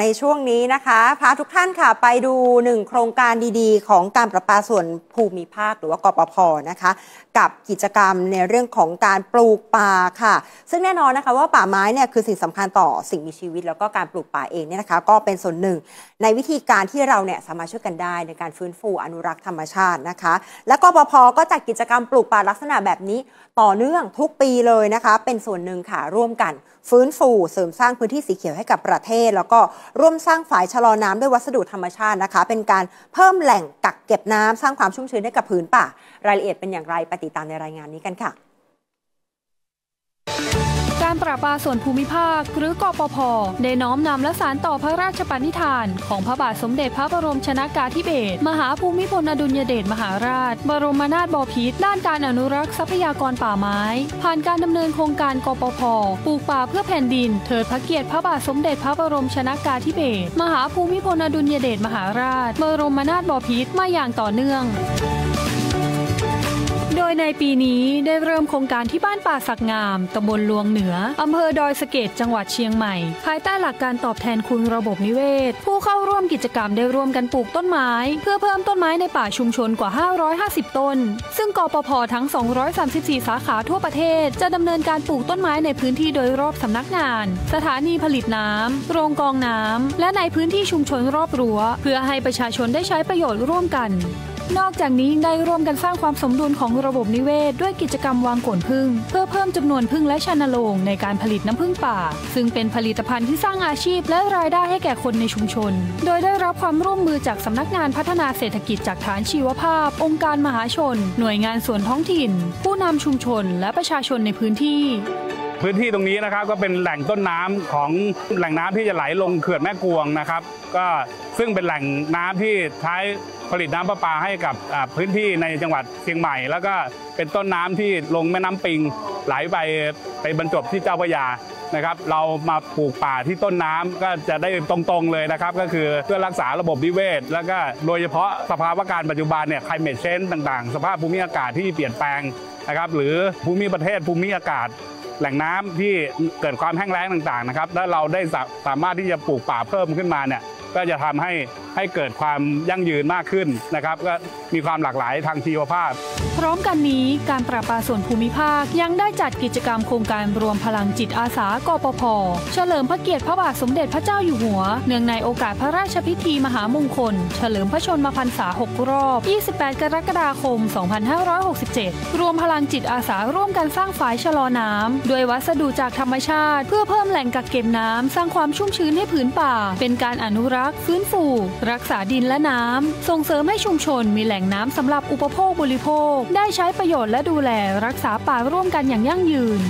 ในช่วงนี้นะคะพาทุกท่านค่ะไปดูหนึ่งโครงการดีๆ ของการประปาส่วนภูมิภาคหรือว่ากปพนะคะ กับกิจกรรมในเรื่องของการปลูกป่าค่ะ ซึ่งแน่นอนนะคะว่าป่าไม้เนี่ยคือสิ่งสำคัญต่อสิ่งมีชีวิต แล้วก็การปลูกป่าเองเนี่ยนะคะ ก็เป็นส่วนหนึ่ง ในวิธีการที่เราเนี่ยสามารถช่วยกันได้ในการฟื้นฟูอนุรักษ์ธรรมชาตินะคะ และกปพก็จัดกิจกรรมปลูกป่าลักษณะแบบนี้ ต่อเนื่องทุกปีเลยนะคะ เป็นส่วนหนึ่งค่ะร่วมกัน ฟื้นฟูเสริมสร้างพื้นที่สีเขียวให้กับประเทศแล้วก็ร่วมสร้างฝายชะลอน้ำด้วยวัสดุธรรมชาตินะคะ เป็นการเพิ่มแหล่งกักเก็บน้ำสร้างความชุ่มชื้นให้กับพื้นป่ารายละเอียดเป็นอย่างไรไปติดตามในรายงานนี้กันค่ะ การปราปาส่วนภูมิภาค หรือกปพได้น้อมนำและสารต่อพระราชปณิธาน ของพระบาทสมเด็จพระบรมชนากาธิเบศรมหาภูมิพลอดุลยเดชมหาราช บรมนาถบพิตรด้านการอนุรักษ์ทรัพยากรป่าไม้ ผ่านการดำเนินโครงการกปพปลูกป่าเพื่อแผ่นดินเถิดพระเกียรติพระบาทสมเด็จพระบรมชนากาธิเบศรมหาภูมิพลอดุลยเดชมหาราช บรมนาถบพิตรมาอย่างต่อเนื่อง โดยในปีนี้ได้เริ่มโครงการที่บ้านป่าสักงามตำบลลวงเหนืออำเภอดอยสะเก็ดจังหวัดเชียงใหม่ ภายใต้หลักการตอบแทนคุณระบบนิเวศ ผู้เข้าร่วมกิจกรรมได้ร่วมกันปลูกต้นไม้ เพื่อเพิ่มต้นไม้ในป่าชุมชนกว่า 550 ต้น ซึ่งกปพทั้ง 234 สาขาทั่วประเทศ จะดำเนินการปลูกต้นไม้ในพื้นที่โดยรอบสำนักงาน สถานีผลิตน้ำโรงกองน้ำและในพื้นที่ชุมชนรอบรั้ว เพื่อให้ประชาชนได้ใช้ประโยชน์ร่วมกัน นอกจากนี้ได้ร่วมกันสร้างความสมดุลของระบบนิเวศ ด้วยกิจกรรมวางขนพึ่ง เพื่อเพิ่มจำนวนพึ่งและชันโลงในการผลิตน้ำพึ่งป่า ซึ่งเป็นผลิตภัณฑ์ที่สร้างอาชีพและรายได้ให้แก่คนในชุมชน โดยได้รับความร่วมมือจากสำนักงานพัฒนาเศรษฐกิจจากฐานชีวภาพ องค์การมหาชน หน่วยงานส่วนท้องถิ่น ผู้นำชุมชน และประชาชนในพื้นที่พื้นที่ตรงนี้นะครับก็เป็นแหล่งต้นน้ำของแหล่งน้ำที่จะไหลลงเขื่อนแม่กวงนะครับก็ซึ่งเป็นแหล่งน้ำที่ใช้ผลิตน้ำประปาให้กับพื้นที่ในจังหวัดเชียงใหม่ แล้วก็เป็นต้นน้ำที่ลงแม่น้ำปิงไหลไปไปบรรจบที่เจ้าพระยานะครับ เรามาปลูกป่าที่ต้นน้ำก็จะได้ตรงๆเลยนะครับ ก็คือเพื่อรักษาระบบนิเวศ แล้วก็โดยเฉพาะสภาวะการปัจจุบันเนี่ย climate change ต่างๆ สภาพภูมิอากาศที่เปลี่ยนแปลงนะครับ หรือภูมิประเทศภูมิอากาศแหล่งน้ำที่เกิดความแห้งแล้งต่างๆนะครับ ถ้าเราได้สามารถที่จะปลูกป่าเพิ่มขึ้นมาเนี่ย ก็จะทำให้ให้เกิดความยั่งยืนมากขึ้นนะครับ ก็มีความหลากหลายทางชีวภาพ พร้อมกันนี้การปราปาส่วนภูมิภาคยังได้จัดกิจกรรมโครงการรวมพลังจิตอาสากปพเฉลิมพระเกียรติพระบาทสมเด็จพระเจ้าอยู่หัว เนื่องในโอกาสพระราชพิธีมหามงคล เฉลิมพระชนมพรรษา 6 รอบ 28 กรกฎาคม 2567 รวมพลังจิตอาสาร่วมกันสร้างฝายชะลอน้ำด้วยวัสดุจากธรรมชาติ เพื่อเพิ่มแหล่งกักเก็บน้ำสร้างความชุ่มชื้นให้ผืนป่า เป็นการอนุรักษรักษ์ ฟื้นฟู รักษาดินและน้ำ ส่งเสริมให้ชุมชนมีแหล่งน้ำสำหรับอุปโภคบริโภค ได้ใช้ประโยชน์และดูแลรักษาป่าร่วมกันอย่างยั่งยืน